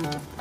Thank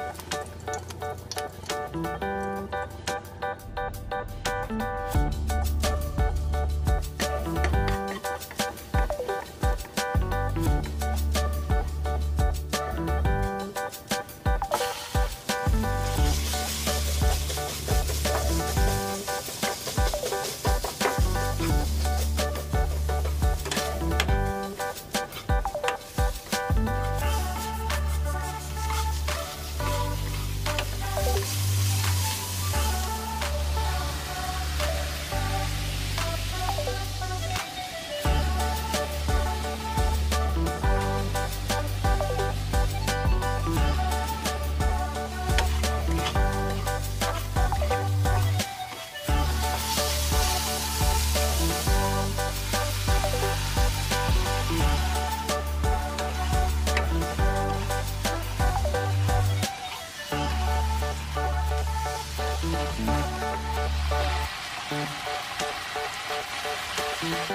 Thank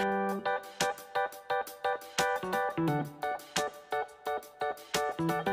you.